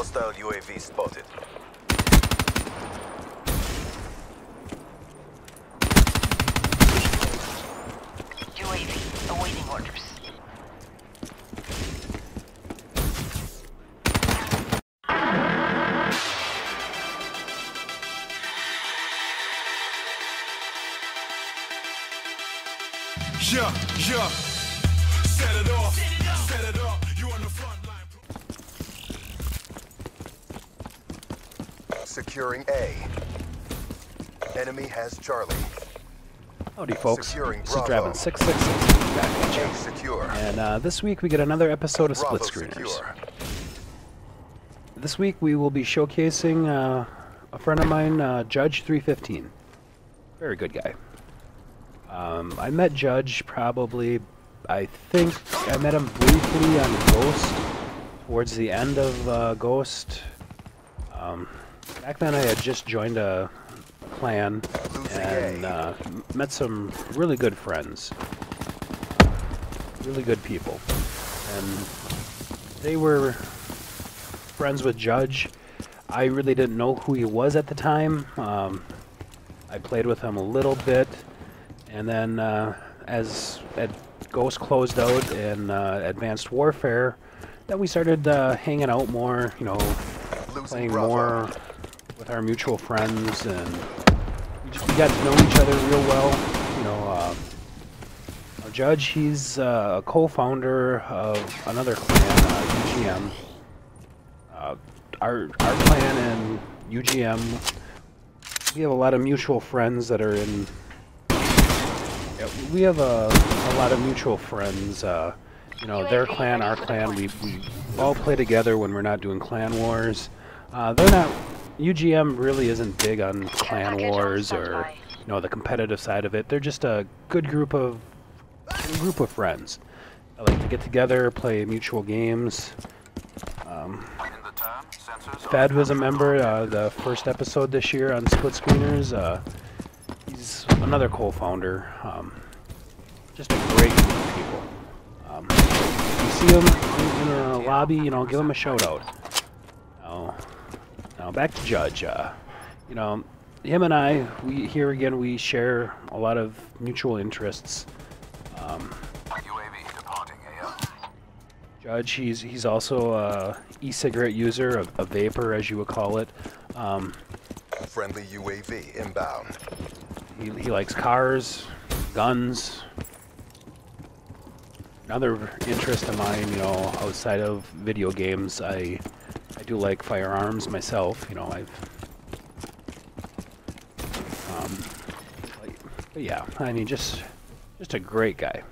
Hostile UAV spotted. UAV awaiting orders. Yeah, yeah. Set it off. Set it up. Securing A. Enemy has Charlie. Howdy, folks. Securing This is Bravo. Dravin six six six back at secure. And uh, this week we get another episode of Bravo Split Screeners. secure. This week we will be showcasing uh, a friend of mine, uh, Judge three fifteen. Very good guy. Um, I met Judge probably, I think I met him briefly on Ghost, towards the end of uh, Ghost. Um, back then I had just joined a clan and uh, met some really good friends. Really good people. And they were friends with Judge. I really didn't know who he was at the time. Um, I played with him a little bit, and then uh, as Ad- Ghost closed out and uh, Advanced Warfare, then we started uh, hanging out more. You know, Losing playing Bravo. more with our mutual friends, and we, just, we got to know each other real well. You know, uh, our Judge, he's uh, a co-founder of another clan, uh, UGM. Uh, our our clan and UGM, we have a lot of mutual friends that are in. Yeah, we have a, a lot of mutual friends. Uh, you know, their clan, our clan. We we all play together when we're not doing clan wars. Uh, they're not. UGM really isn't big on clan wars or you know the competitive side of it. They're just a good group of group of friends. I like to get together, play mutual games. Um, In the turn, sensors are Fed was a member uh, the first episode this year on Split Screeners. Uh, he's another co-founder. Um, just a great group of people. Um, if you see him in, in a lobby, you know, give him a shout out. Now, now back to Judge. Uh, you know, him and I, we here again, we share a lot of mutual interests. Um, UAV departing Judge, he's he's also a e-cigarette user, a, a vapor as you would call it. Um, Friendly UAV inbound. he, he likes cars, guns. Another interest of mine, you know, outside of video games, I I do like firearms myself. You know, I've. Um, but yeah, I mean, just just a great guy.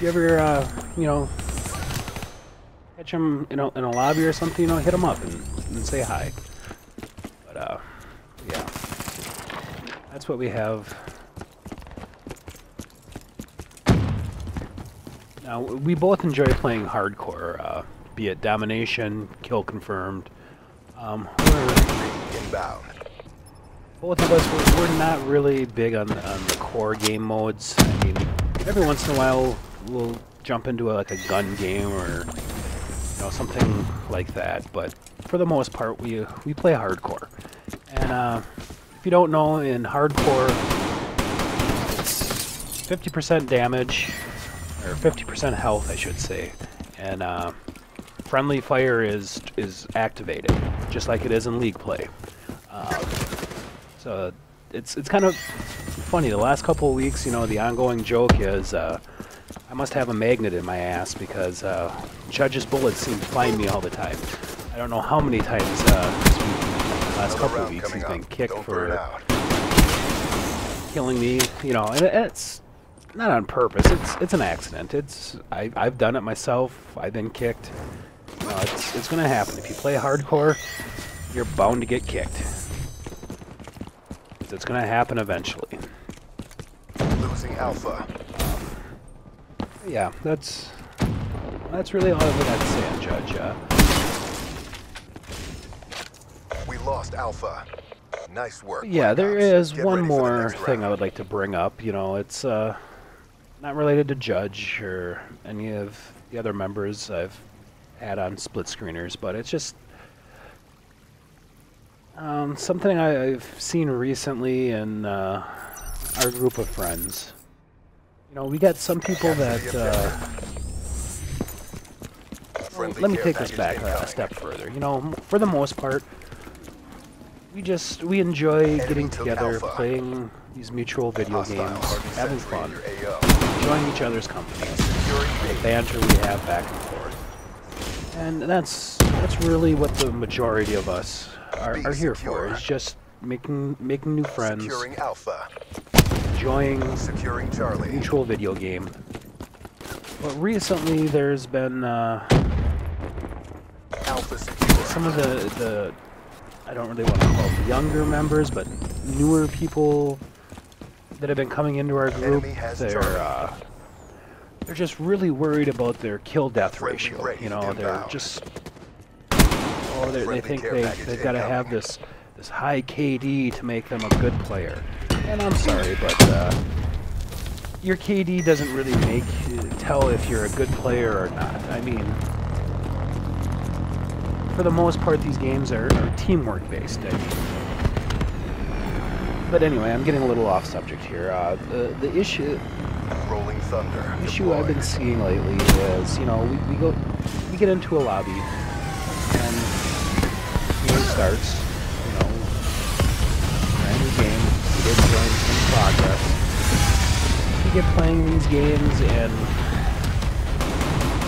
You ever, uh, you know, catch him in a, in a lobby or something? You know, hit him up and, and say hi. But uh, yeah, that's what we have. Now we both enjoy playing hardcore, uh, be it domination, kill confirmed. Um, Inbound. both of us we're, we're not really big on on the core game modes. I mean, every once in a while we'll jump into a, like a gun game or you know something like that. But for the most part, we we play hardcore. And uh, if you don't know, in hardcore, it's 50% damage or 50% health, I should say, and uh, friendly fire is is activated, just like it is in league play. Um, so it's it's kind of funny. The last couple of weeks, you know, the ongoing joke is uh, I must have a magnet in my ass because uh, Judge's bullets seem to find me all the time. I don't know how many times uh, this week, the last couple of weeks he's been kicked Don't for killing me. You know, and it's not on purpose. It's it's an accident. It's I I've done it myself. I've been kicked. You know, it's it's gonna happen. If you play hardcore, you're bound to get kicked. It's gonna happen eventually. Losing Alpha. Yeah, that's that's really all I've got to say on Judge. Uh, We lost Alpha. Nice work. yeah, there is Get one ready for the more thing I would like to bring up. You know, it's uh, not related to Judge or any of the other members I've add-on split screeners, but it's just um, something I, I've seen recently in uh, our group of friends. You know, we got some people that. Uh, well, let me take this back a step further. You know, for the most part, we just we enjoy getting together, playing these mutual video games, having fun, enjoying each other's company, the banter we have back and forth, and that's that's really what the majority of us are, are here for. Is just making making new friends, Securing Alpha. enjoying Securing Charlie. mutual video game. But recently, there's been uh, Alpha secure. some of the the I don't really want to call them younger members, but newer people that have been coming into our group. They're uh, they're just really worried about their kill death ratio. You know, they're just oh, they they think they they've got to have this this high KD to make them a good player. And I'm sorry, but uh, your KD doesn't really make tell if you're a good player or not. I mean, for the most part, these games are, are teamwork based. I mean. But anyway, I'm getting a little off subject here. Uh, the the issue Rolling Thunder. The issue I've been seeing lately is, you know, we, we go we get into a lobby and game starts, you know, brand new game, we get join in progress. We get playing these games and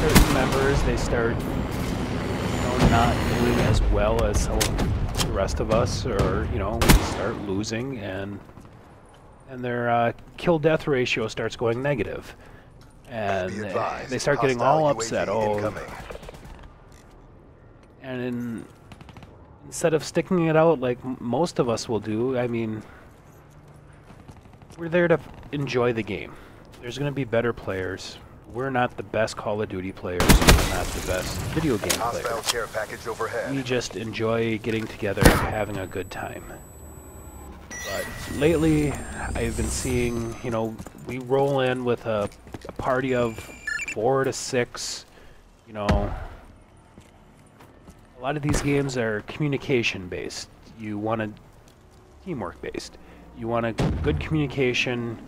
certain members they start you know, not doing as well as the rest of us or, you know, we start losing and and their uh, kill death ratio starts going negative. And they- advised, they start getting all upset. UAV Oh, incoming. and in, instead of sticking it out like m- most of us will do, I mean, we're there to enjoy the game. There's going to be better players. We're not the best Call of Duty players. We're not the best video game Hostile players. care package overhead. We just enjoy getting together, and having a good time. But lately, I've been seeing, you know, we roll in with a, a party of four to six, you know. A lot of these games are communication based. You want a teamwork based. You want a good communication.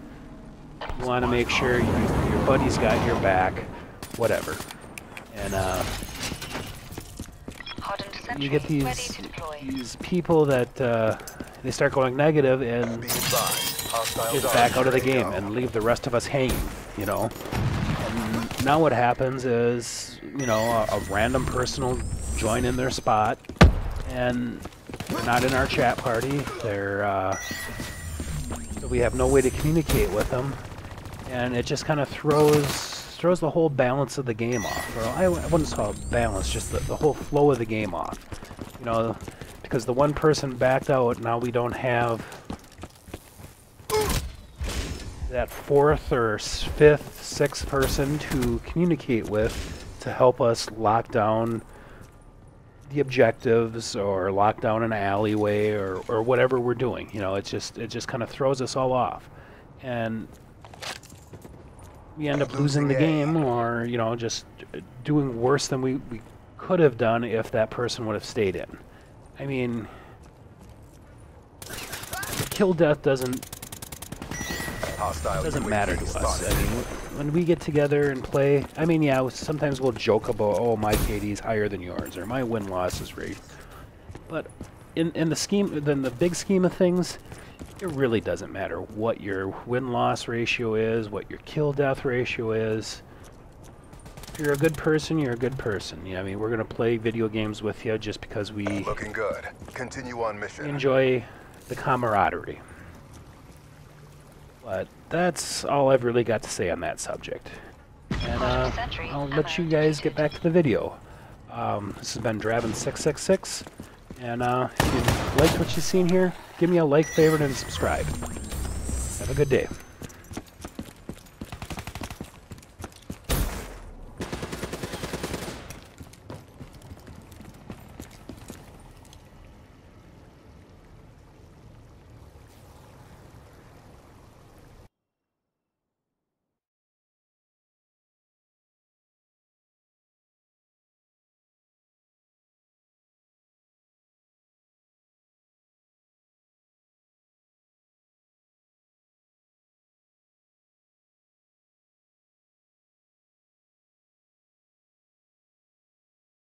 You want to make sure you, your buddy's got your back, whatever. And uh, you get these these people that uh, they start going negative and Be advised. Hostile just back out of the game and leave the rest of us hanging, you know. And now what happens is, you know, a, a random person will join in their spot, and they're not in our chat party. They're uh, so we have no way to communicate with them, and it just kind of throws throws the whole balance of the game off. Or I, I wouldn't call it balance, just the, the whole flow of the game off. You know, because the one person backed out, now we don't have that fourth or fifth, sixth person to communicate with to help us lock down the objectives or lock down an alleyway or, or whatever we're doing. You know, it's just it just kind of throws us all off, and we end up losing the game or you know just doing worse than we, we could have done if that person would have stayed in. I mean, kill death doesn't Hostile doesn't matter to us. I mean, when we get together and play, I mean, yeah, sometimes we'll joke about, oh, my KD is higher than yours, or my win losses rate. But in in the scheme, then the big scheme of things, it really doesn't matter what your win loss ratio is, what your kill death ratio is. If you're a good person, you're a good person. You know, I mean, we're gonna play video games with you just because we Looking good. Continue on mission. enjoy the camaraderie. But that's all I've really got to say on that subject. And uh, I'll let you guys get back to the video. Um, this has been Dravin666, and uh, if you liked what you've seen here, give me a like, favorite, and subscribe. Have a good day.